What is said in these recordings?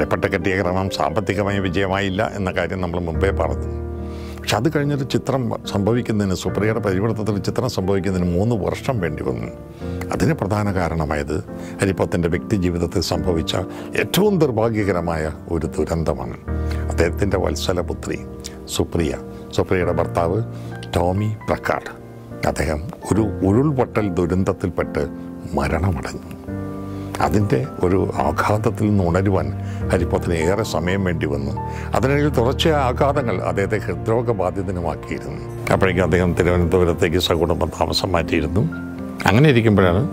അരപ്പട്ട കെട്ടിയ ക്രമം സാമ്പത്തികമായ വിജയമായില്ല എന്ന കാര്യം നമ്മൾ മുമ്പേ പറഞ്ഞു. പക്ഷെ അത് കഴിഞ്ഞൊരു ചിത്രം സംഭവിക്കുന്നതിന് സുപ്രിയയുടെ പരിവർത്തനത്തിൽ ചിത്രം സംഭവിക്കുന്നതിന് മൂന്ന് വർഷം വേണ്ടി വന്നു. അതിന് പ്രധാന കാരണമായത് ഹരിപ്പത്തിന്റെ വ്യക്തി ജീവിതത്തിൽ സംഭവിച്ച ഏറ്റവും ദുർഭാഗ്യകരമായ ഒരു ദുരന്തമാണ്. അദ്ദേഹത്തിന്റെ വത്സലപുത്രി സുപ്രിയ സുപ്രിയയുടെ ഭർത്താവ് ടോമി പ്രക്കാട് അദ്ദേഹം ഒരു ഉരുൾപൊട്ടൽ ദുരന്തത്തിൽപ്പെട്ട് മരണമടഞ്ഞു. അതിന്റെ ഒരു ആഘാതത്തിൽ നിന്ന് ഉണരുവാൻ ഹരിപ്പത്തിന് ഏറെ സമയം വേണ്ടി വന്നു. അതിനിടയിൽ തുടർച്ചയായ ആഘാതങ്ങൾ അദ്ദേഹത്തെ ഹൃദ്രോഗ ബാധിതനുമാക്കിയിരുന്നു. അപ്പോഴേക്കും അദ്ദേഹം തിരുവനന്തപുരത്തേക്ക് സകുടുംബം താമസം മാറ്റിയിരുന്നു. അങ്ങനെ ഇരിക്കുമ്പോഴാണ്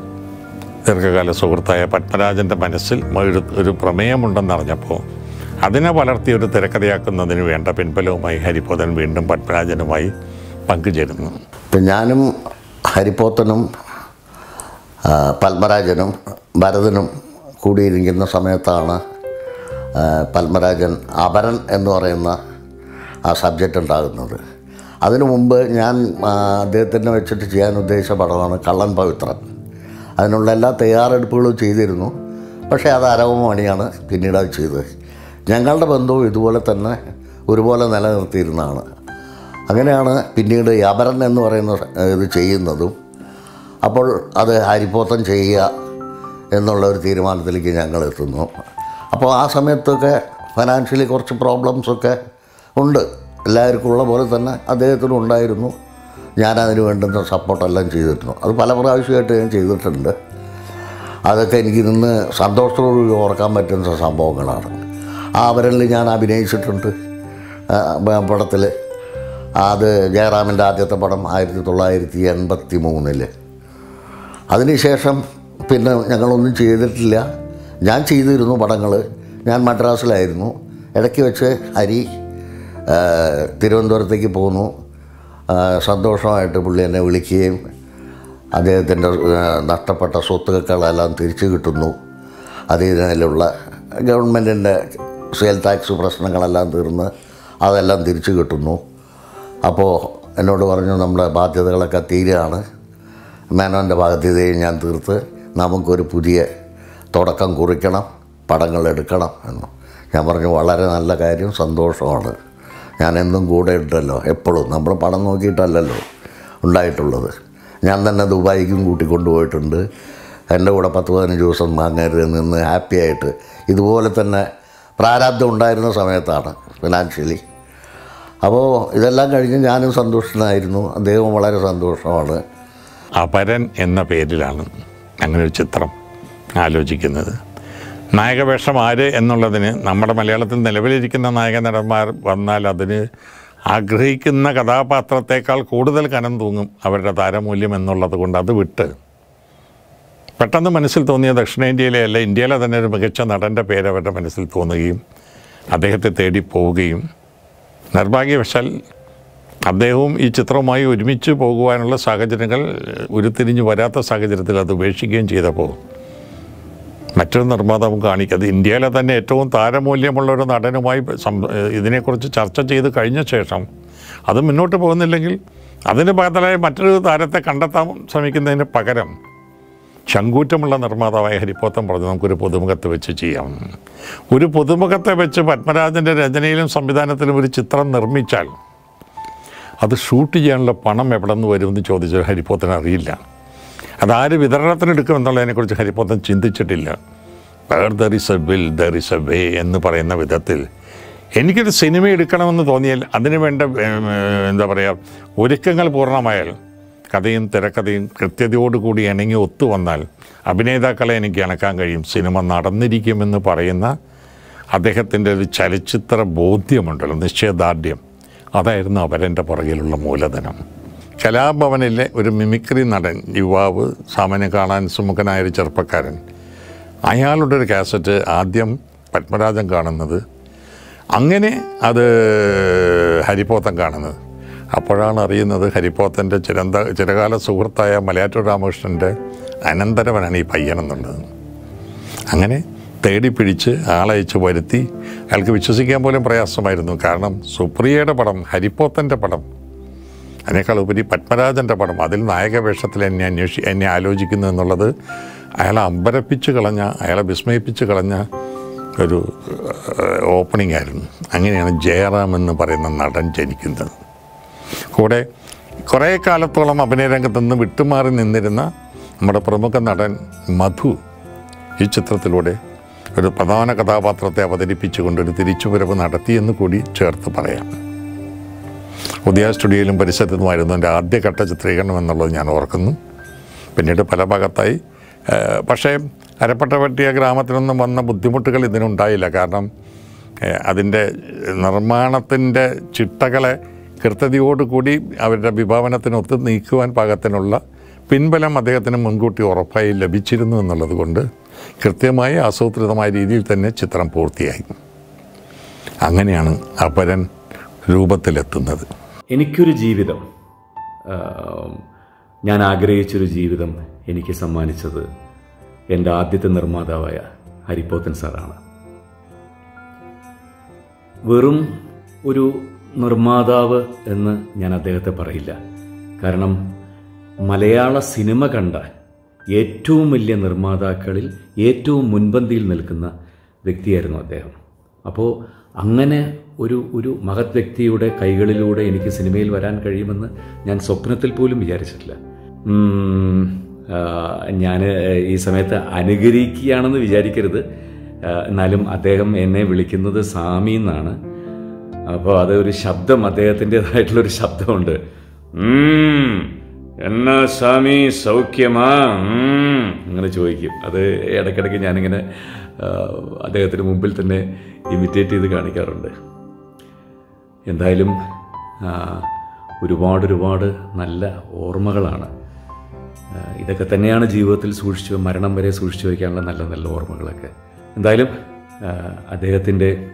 ദീർഘകാല സുഹൃത്തായ പത്മരാജന്റെ മനസ്സിൽ ഒരു ഒരു പ്രമേയമുണ്ടെന്നറിഞ്ഞപ്പോൾ അതിനെ വളർത്തി ഒരു തിരക്കഥയാക്കുന്നതിന് വേണ്ട പിൻബലവുമായി ഹരിപോതൻ വീണ്ടും പത്മരാജനുമായി പങ്കുചേരുന്നു. ഞാനും ഹരിപ്പോത്തനും ആ, പത്മരാജനും ഭരതനും കൂടിയിരിക്കുന്ന സമയത്താണ് പത്മരാജൻ അപരൻ എന്ന് പറയുന്ന ആ സബ്ജക്റ്റ് ഉണ്ടാകുന്നത്. അതിനു മുമ്പ് ഞാൻ അദ്ദേഹത്തിനെ വെച്ചിട്ട് ചെയ്യാൻ ഉദ്ദേശിച്ച പടമാണ് കള്ളൻ പവിത്രൻ. അതിനുള്ള എല്ലാ തയ്യാറെടുപ്പുകളും ചെയ്തിരുന്നു. പക്ഷേ അത് അരവമണിയാണ് പിന്നീട് അത് ചെയ്തത്. ഞങ്ങളുടെ ബന്ധവും ഇതുപോലെ തന്നെ ഒരുപോലെ നിലനിർത്തിയിരുന്നതാണ്. അങ്ങനെയാണ് പിന്നീട് അപരൻ എന്ന് പറയുന്ന ഇത് ചെയ്യുന്നതും അപ്പോൾ അത് ഹരിപ്പോത്തൻ ചെയ്യുക എന്നുള്ള ഒരു തീരുമാനത്തിലേക്ക് ഞങ്ങൾ എത്തുന്നു. അപ്പോൾ ആ സമയത്തൊക്കെ ഫിനാൻഷ്യലി കുറച്ച് പ്രോബ്ലംസൊക്കെ ഉണ്ട്. എല്ലാവർക്കും ഉള്ള പോലെ തന്നെ അദ്ദേഹത്തിനും ഉണ്ടായിരുന്നു. ഞാനതിന് വേണ്ടുന്ന സപ്പോർട്ടെല്ലാം ചെയ്തിരുന്നു. അത് പല പ്രാവശ്യമായിട്ട് ഞാൻ ചെയ്തിട്ടുണ്ട്. അതൊക്കെ എനിക്ക് നിന്ന് സന്തോഷത്തോടുകൂടി ഓർക്കാൻ പറ്റുന്ന സംഭവങ്ങളാണ്. ആ അവരിൽ ഞാൻ അഭിനയിച്ചിട്ടുണ്ട്. പടത്തിൽ അത് ജയറാമിന്റെ ആദ്യത്തെ പടം ആയിരത്തി തൊള്ളായിരത്തി എൺപത്തി മൂന്നിൽ അതിനുശേഷം പിന്നെ ഞങ്ങളൊന്നും ചെയ്തിട്ടില്ല. ഞാൻ ചെയ്തിരുന്നു പടങ്ങൾ ഞാൻ മദ്രാസിലായിരുന്നു. ഇടയ്ക്ക് വെച്ച് ഹരി തിരുവനന്തപുരത്തേക്ക് പോന്നു. സന്തോഷമായിട്ട് പുള്ളി എന്നെ വിളിക്കുകയും അദ്ദേഹത്തിന്റെ നഷ്ടപ്പെട്ട സ്വത്തുക്കളെല്ലാം തിരിച്ചു കിട്ടുന്നു. അതിനുള്ള ഗവൺമെന്റിന്റെ സെയിൽ ടാക്സ് പ്രശ്നങ്ങളെല്ലാം തീർന്ന് അതെല്ലാം തിരിച്ചു കിട്ടുന്നു. അപ്പോൾ എന്നോട് പറഞ്ഞു നമ്മുടെ ബാധ്യതകളൊക്കെ തീരുകയാണ് മേനോന്റെ ബാധ്യതയും ഞാൻ തീർത്ത് നമുക്കൊരു പുതിയ തുടക്കം കുറിക്കണം പടങ്ങൾ എടുക്കണം എന്ന്. ഞാൻ പറഞ്ഞു വളരെ നല്ല കാര്യം സന്തോഷമാണ്. ഞാൻ എന്നും കൂടെ ഉണ്ടല്ലോ എപ്പോഴും നമ്മൾ പടം നോക്കിയിട്ടല്ലല്ലോ ഉണ്ടായിട്ടുള്ളത്. ഞാൻ തന്നെ ദുബായിക്കും കൂട്ടിക്കൊണ്ടുപോയിട്ടുണ്ട്. എന്റെ കൂടെ പത്ത് പതിനഞ്ച് ദിവസം മാങ്ങരുത് നിന്ന് ഹാപ്പി ആയിട്ട് ഇതുപോലെ തന്നെ പ്രാരാബ്ദം ഉണ്ടായിരുന്ന സമയത്താണ് ഫിനാൻഷ്യലി അപ്പോൾ ഇതെല്ലാം കഴിഞ്ഞ് ഞാനും സന്തോഷനായിരുന്നു അദ്ദേഹവും വളരെ സന്തോഷമാണ്. അപരൻ എന്ന പേരിലാണ് അങ്ങനെ ഒരു ചിത്രം ആലോചിക്കുന്നത്. നായകവേഷം ആര് എന്നുള്ളതിന് നമ്മുടെ മലയാളത്തിൽ നിലവിലിരിക്കുന്ന നായക നടന്മാർ വന്നാൽ അതിന് ആഗ്രഹിക്കുന്ന കഥാപാത്രത്തേക്കാൾ കൂടുതൽ കനം തൂങ്ങും അവരുടെ താരമൂല്യം എന്നുള്ളത് കൊണ്ട് അത് വിട്ട്. പെട്ടെന്ന് മനസ്സിൽ തോന്നിയ ദക്ഷിണേന്ത്യയിലെ അല്ല ഇന്ത്യയിലെ തന്നെ ഒരു മികച്ച നടന്റെ പേര് അവരുടെ മനസ്സിൽ തോന്നുകയും അദ്ദേഹത്തെ തേടി പോവുകയും നിർഭാഗ്യവശാൽ അദ്ദേഹവും ഈ ചിത്രവുമായി ഒരുമിച്ച് പോകുവാനുള്ള സാഹചര്യങ്ങൾ ഉരുത്തിരിഞ്ഞ് വരാത്ത സാഹചര്യത്തിൽ അത് ഉപേക്ഷിക്കുകയും ചെയ്തപ്പോൾ മറ്റൊരു നിർമ്മാതാവും കാണിക്കത് ഇന്ത്യയിലെ തന്നെ ഏറ്റവും താരമൂല്യമുള്ള ഒരു നടനുമായി ഇതിനെക്കുറിച്ച് ചർച്ച ചെയ്ത് കഴിഞ്ഞ ശേഷം അത് മുന്നോട്ട് പോകുന്നില്ലെങ്കിൽ അതിന് ബദലായി മറ്റൊരു താരത്തെ കണ്ടെത്താൻ ശ്രമിക്കുന്നതിന് പകരം ശങ്കൂറ്റമുള്ള നിർമ്മാതാവായ ഹരിപ്പോത്തം പറഞ്ഞു നമുക്കൊരു പുതുമുഖത്ത് വെച്ച് ചെയ്യാം. ഒരു പുതുമുഖത്തെ വെച്ച് പത്മരാജന്റെ രചനയിലും സംവിധാനത്തിലും ഒരു ചിത്രം നിർമ്മിച്ചാൽ അത് ഷൂട്ട് ചെയ്യാനുള്ള പണം എവിടെ നിന്ന് വരുമെന്ന് ചോദിച്ച ഹരിപ്പോത്തന് അറിയില്ല. അതാര് വിതരണത്തിനെടുക്കും എന്നുള്ളതിനെക്കുറിച്ച് ഹരിപ്പോത്തൻ ചിന്തിച്ചിട്ടില്ല. There is a will there is a way എന്ന് പറയുന്ന വിധത്തിൽ എനിക്കൊരു സിനിമ എടുക്കണമെന്ന് തോന്നിയാൽ അതിന് വേണ്ട എന്താ പറയുക ഒരുക്കങ്ങൾ പൂർണമായാൽ കഥയും തിരക്കഥയും കൃത്യതയോടുകൂടി ഇണങ്ങി ഒത്തുവന്നാൽ അഭിനേതാക്കളെ എനിക്ക് ഇണക്കാൻ കഴിയും. സിനിമ നടന്നിരിക്കുമെന്ന് പറയുന്ന അദ്ദേഹത്തിന്റെ ഒരു ചലച്ചിത്ര ബോധ്യമുണ്ടല്ലോ നിശ്ചയദാർഢ്യം. അതായിരുന്നു അവരന്റെ പുറകിലുള്ള മൂലധനം. കലാഭവനിലെ ഒരു മിമിക്രി നടൻ യുവാവ് സാമാന്യം കാണാൻ സുമുഖനായ ഒരു ചെറുപ്പക്കാരൻ. അയാളുടെ ഒരു കാസറ്റ് ആദ്യം പത്മരാജൻ കാണുന്നത്. അങ്ങനെ അത് ഹരിപ്പോത്തൻ കാണുന്നത്. അപ്പോഴാണ് അറിയുന്നത് ഹരിപ്പോത്തന്റെ ചിരന്ത ചിരകാല സുഹൃത്തായ മലയാറ്റൂർ രാമകൃഷ്ണന്റെ അനന്തരവനാണ് ഈ പയ്യനെന്നുള്ളത് അങ്ങനെ തേടി പിടിച്ച് ആളയച്ച് വരുത്തി അയാൾക്ക് വിശ്വസിക്കാൻ പോലും പ്രയാസമായിരുന്നു. കാരണം സുപ്രിയയുടെ പടം ഹരിപ്പോത്തന്റെ പടം അതിനേക്കാൾ ഉപരി പത്മരാജന്റെ പടം അതിൽ നായക വേഷത്തിൽ എന്നെ അന്വേഷി എന്നെ ആലോചിക്കുന്നു എന്നുള്ളത് അയാളെ അമ്പരപ്പിച്ച് കളഞ്ഞ അയാളെ വിസ്മയിപ്പിച്ച് കളഞ്ഞ ഒരു ഓപ്പണിംഗ് ആയിരുന്നു. അങ്ങനെയാണ് ജയറാം എന്ന് പറയുന്ന നടൻ ജനിക്കുന്നത്. കൂടെ കുറേ കാലത്തോളം അഭിനയരംഗത്ത് നിന്ന് വിട്ടുമാറി നിന്നിരുന്ന നമ്മുടെ പ്രമുഖ നടൻ മധു ഈ ചിത്രത്തിലൂടെ ഒരു പ്രധാന കഥാപാത്രത്തെ അവതരിപ്പിച്ചുകൊണ്ട് ഒരു തിരിച്ചുവരവ് നടത്തിയെന്ന് കൂടി ചേർത്ത് പറയാം. ഉദയ സ്റ്റുഡിയോയിലും പരിസരത്തുമായിരുന്നു എന്റെ ആദ്യഘട്ട ചിത്രീകരണം എന്നുള്ളത് ഞാൻ ഓർക്കുന്നു. പിന്നീട് പല ഭാഗത്തായി പക്ഷേ അരപ്പട്ട ഗ്രാമത്തിൽ നിന്നും വന്ന ബുദ്ധിമുട്ടുകൾ ഇതിനുണ്ടായില്ല. കാരണം അതിന്റെ നിർമ്മാണത്തിന്റെ ചിട്ടകളെ കൃത്യതയോടുകൂടി അവരുടെ വിഭാവനത്തിനൊത്ത് നീക്കുവാൻ പാകത്തിനുള്ള പിൻബലം അദ്ദേഹത്തിന് മുൻകൂട്ടി ഉറപ്പായി ലഭിച്ചിരുന്നു എന്നുള്ളത് കൊണ്ട് കൃത്യമായി ആസൂത്രിതമായ രീതിയിൽ തന്നെ ചിത്രം പൂർത്തിയായി. അങ്ങനെയാണ് അപരൻ രൂപത്തിലെത്തുന്നത്. എനിക്കൊരു ജീവിതം ഞാൻ ആഗ്രഹിച്ചൊരു ജീവിതം എനിക്ക് സമ്മാനിച്ചത് എന്റെ ആദ്യത്തെ നിർമ്മാതാവായ ഹരിപ്പോത്തൻ സാറാണ്. വെറും ഒരു നിർമ്മാതാവ് എന്ന് ഞാൻ അദ്ദേഹത്തെ പറയില്ല. കാരണം മലയാള സിനിമ കണ്ട ഏറ്റവും വലിയ നിർമ്മാതാക്കളിൽ ഏറ്റവും മുൻപന്തിയിൽ നിൽക്കുന്ന വ്യക്തിയായിരുന്നു അദ്ദേഹം. അപ്പോൾ അങ്ങനെ ഒരു ഒരു മഹത് വ്യക്തിയുടെ കൈകളിലൂടെ എനിക്ക് സിനിമയിൽ വരാൻ കഴിയുമെന്ന് ഞാൻ സ്വപ്നത്തിൽ പോലും വിചാരിച്ചിട്ടില്ല. ഞാൻ ഈ സമയത്ത് അനുകരിക്കുകയാണെന്ന് വിചാരിക്കരുത്. എന്നാലും അദ്ദേഹം എന്നെ വിളിക്കുന്നത് സാമി എന്നാണ്. അപ്പോൾ അതൊരു ശബ്ദം അദ്ദേഹത്തിന്റെതായിട്ടുള്ളൊരു ശബ്ദമുണ്ട്. എന്നാ സ്വാമി സൗഖ്യമാ? അങ്ങനെ ചോദിക്കും. അത് ഇടയ്ക്കിടയ്ക്ക് ഞാനിങ്ങനെ അദ്ദേഹത്തിന് മുമ്പിൽ തന്നെ ഇമിറ്റേറ്റ് ചെയ്ത് കാണിക്കാറുണ്ട്. എന്തായാലും ഒരുപാട് ഒരുപാട് നല്ല ഓർമ്മകളാണ്. ഇതൊക്കെ തന്നെയാണ് ജീവിതത്തിൽ സൂക്ഷിച്ചു മരണം വരെ സൂക്ഷിച്ചു വയ്ക്കാനുള്ള നല്ല നല്ല ഓർമ്മകളൊക്കെ. എന്തായാലും അദ്ദേഹത്തിന്റെ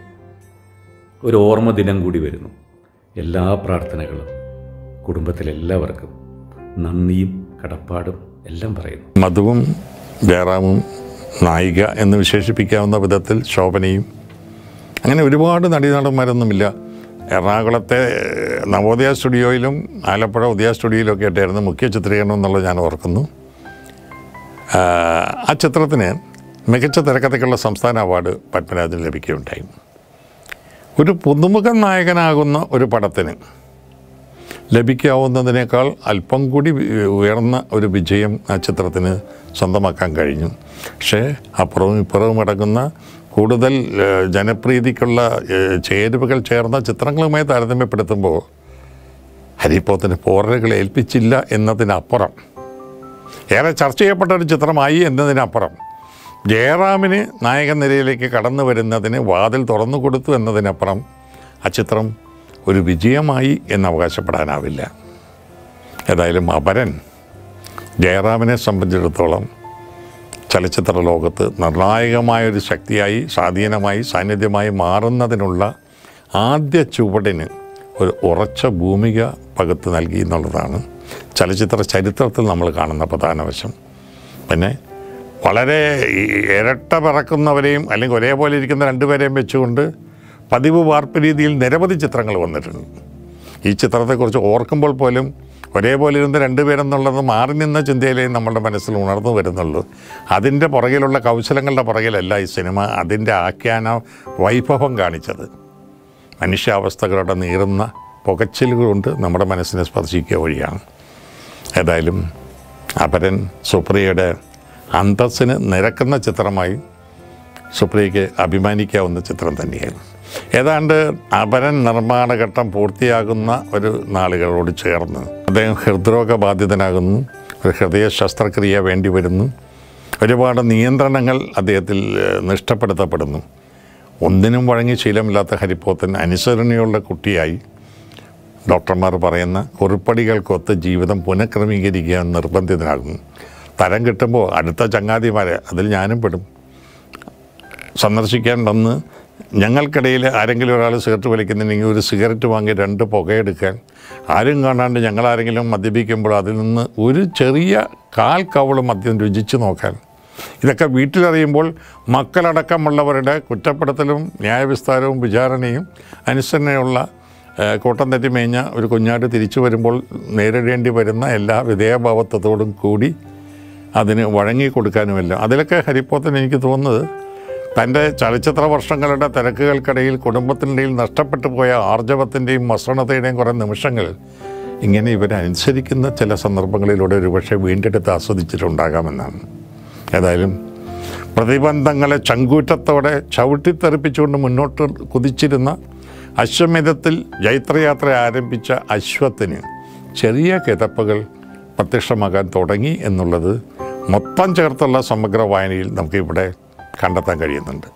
ഒരു ഓർമ്മ ദിനം കൂടി വരുന്നു. എല്ലാ പ്രാർത്ഥനകളും കുടുംബത്തിലെല്ലാവർക്കും. നന്ദിയും കടപ്പാടും എല്ലാം പറയുന്നു. മധുവും ജയറാമും നായിക എന്ന് വിശേഷിപ്പിക്കാവുന്ന വിധത്തിൽ ശോഭനയും അങ്ങനെ ഒരുപാട് നടീനടന്മാരൊന്നുമില്ല. എറണാകുളത്തെ നവോദയ സ്റ്റുഡിയോയിലും ആലപ്പുഴ ഉദയ സ്റ്റുഡിയോയിലൊക്കെ ആയിട്ടായിരുന്നു മുഖ്യ ചിത്രീകരണം എന്നുള്ളത് ഞാൻ ഓർക്കുന്നു. ആ ചിത്രത്തിന് മികച്ച തിരക്കഥയ്ക്കുള്ള സംസ്ഥാന അവാർഡ് പത്മരാജന് ലഭിക്കുകയുണ്ടായി. ഒരു പുതുമുഖ നായകനാകുന്ന ഒരു പടത്തിന് ലഭിക്കാവുന്നതിനേക്കാൾ അല്പം കൂടി ഉയർന്ന ഒരു വിജയം ആ ചിത്രത്തിന് സ്വന്തമാക്കാൻ കഴിഞ്ഞു. പക്ഷേ അപ്പുറവും ഇപ്പുറവും അടങ്ങുന്ന കൂടുതൽ ജനപ്രീതിക്കുള്ള ചേരുവകൾ ചേർന്ന ചിത്രങ്ങളുമായി താരതമ്യപ്പെടുത്തുമ്പോൾ ഹരിപ്പോത്തിന് പോറലുകൾ ഏൽപ്പിച്ചില്ല എന്നതിനപ്പുറം ഏറെ ചർച്ച ചെയ്യപ്പെട്ട ഒരു ചിത്രമായി എന്നതിനപ്പുറം ജയറാമിന് നായക നിരയിലേക്ക് കടന്നു വരുന്നതിന് വാതിൽ തുറന്നു കൊടുത്തു എന്നതിനപ്പുറം ആ ചിത്രം ഒരു വിജയമായി എന്ന് അവകാശപ്പെടാനാവില്ല ഏതായാലും അപരൻ ജയറാമിനെ സംബന്ധിച്ചിടത്തോളം ചലച്ചിത്ര ലോകത്ത് നിർണായകമായൊരു ശക്തിയായി സ്വാധീനമായി സാന്നിധ്യമായി മാറുന്നതിനുള്ള ആദ്യ ചുവടിന് ഒരു ഉറച്ച ഭൂമിക പകുത്ത് നൽകി എന്നുള്ളതാണ് ചലച്ചിത്ര ചരിത്രത്തിൽ നമ്മൾ കാണുന്ന പ്രധാന വശം. പിന്നെ വളരെ ഇരട്ട പിറക്കുന്നവരെയും അല്ലെങ്കിൽ ഒരേപോലെ ഇരിക്കുന്ന രണ്ടുപേരെയും വെച്ചുകൊണ്ട് പതിവ് വാർപ്പ് രീതിയിൽ നിരവധി ചിത്രങ്ങൾ വന്നിട്ടുണ്ട്. ഈ ചിത്രത്തെക്കുറിച്ച് ഓർക്കുമ്പോൾ പോലും ഒരേപോലെ ഇരുന്ന് രണ്ടുപേരെന്നുള്ളത് മാറി നിന്ന ചിന്തയിലേ നമ്മുടെ മനസ്സിൽ ഉണർന്നു വരുന്നുള്ളൂ. അതിന്റെ പുറകിലുള്ള കൗശലങ്ങളുടെ പുറകിലല്ല ഈ സിനിമ അതിന്റെ ആഖ്യാന വൈഭവം കാണിച്ചത്. മനുഷ്യാവസ്ഥകളുടെ നീറുന്ന പുകച്ചിലുകളുണ്ട് നമ്മുടെ മനസ്സിനെ സ്പർശിക്കുക വഴിയാണ്. ഏതായാലും അപരൻ സുപ്രിയയുടെ അന്തസ്സിന് നിരക്കുന്ന ചിത്രമായി സുപ്രിയയ്ക്ക് അഭിമാനിക്കാവുന്ന ചിത്രം തന്നെയായിരുന്നു. ഏതാണ്ട് അപരൻ നിർമ്മാണഘട്ടം പൂർത്തിയാകുന്ന ഒരു നാളുകളോട് ചേർന്ന് അദ്ദേഹം ഹൃദ്രോഗ ബാധിതനാകുന്നു ഒരു ഹൃദയ ശസ്ത്രക്രിയ വേണ്ടി വരുന്നു. ഒരുപാട് നിയന്ത്രണങ്ങൾ അദ്ദേഹത്തിൽ നഷ്ടപ്പെടുത്തപ്പെടുന്നു ഒന്നിനും വഴങ്ങി ശീലമില്ലാത്ത ഹരിപ്പോത്തൻ അനുസരണയുള്ള കുട്ടിയായി. ഡോക്ടർമാർ പറയുന്ന കുറിപ്പടികൾക്കൊത്ത് ജീവിതം പുനഃക്രമീകരിക്കാൻ നിർബന്ധിതനാകുന്നു. തരം കിട്ടുമ്പോൾ അടുത്ത ചങ്ങാതിമാരെ അതിൽ ഞാനും പെടും. സന്ദർശിക്കാൻ വന്ന് ഞങ്ങൾക്കിടയിൽ ആരെങ്കിലും ഒരാൾ സിഗരറ്റ് വലിക്കുന്നുണ്ടെങ്കിൽ ഒരു സിഗരറ്റ് വാങ്ങി രണ്ട് പുകയെടുക്കാൻ ആരും കാണാണ്ട് ഞങ്ങളാരെങ്കിലും മദ്യപിക്കുമ്പോൾ അതിൽ നിന്ന് ഒരു ചെറിയ കാൽ കവൾ മദ്യം രുചിച്ച് നോക്കാൻ. ഇതൊക്കെ വീട്ടിലറിയുമ്പോൾ മക്കളടക്കമുള്ളവരുടെ കുറ്റപ്പെടുത്തലും ന്യായവിസ്താരവും വിചാരണയും അനുസരണയുള്ള കൂട്ടം തെറ്റി മേഞ്ഞ ഒരു കുഞ്ഞാട് തിരിച്ചു വരുമ്പോൾ നേരിടേണ്ടി വരുന്ന എല്ലാ വിധേയഭാവത്വത്തോടും കൂടി അതിന് വഴങ്ങി കൊടുക്കാനുമല്ല അതിലൊക്കെ ഹരിപ്പോത്തൻ എനിക്ക് തോന്നുന്നത് തന്റെ ചലച്ചിത്ര വർഷങ്ങളുടെ തിരക്കുകൾക്കിടയിൽ കുടുംബത്തിനിടയിൽ നഷ്ടപ്പെട്ടു പോയ ആർജവത്തിന്റെയും മസണതയുടെയും കുറേ നിമിഷങ്ങൾ ഇങ്ങനെ ഇവരനുസരിക്കുന്ന ചില സന്ദർഭങ്ങളിലൂടെ ഒരുപക്ഷെ വീണ്ടെടുത്ത് ആസ്വദിച്ചിട്ടുണ്ടാകാമെന്നാണ്. ഏതായാലും പ്രതിബന്ധങ്ങളെ ചങ്കൂറ്റത്തോടെ ചവിട്ടിത്തെറിപ്പിച്ചുകൊണ്ട് മുന്നോട്ട് കുതിച്ചിരുന്ന അശ്വമേധത്തിൽ ജൈത്രയാത്ര ആരംഭിച്ച അശ്വത്തിന് ചെറിയ കിതപ്പുകൾ പ്രത്യക്ഷമാകാൻ തുടങ്ങി എന്നുള്ളത് മൊത്തം ചേർത്തുള്ള സമഗ്ര വായനയിൽ നമുക്കിവിടെ കണ്ടെത്താൻ കഴിയുന്നുണ്ട്.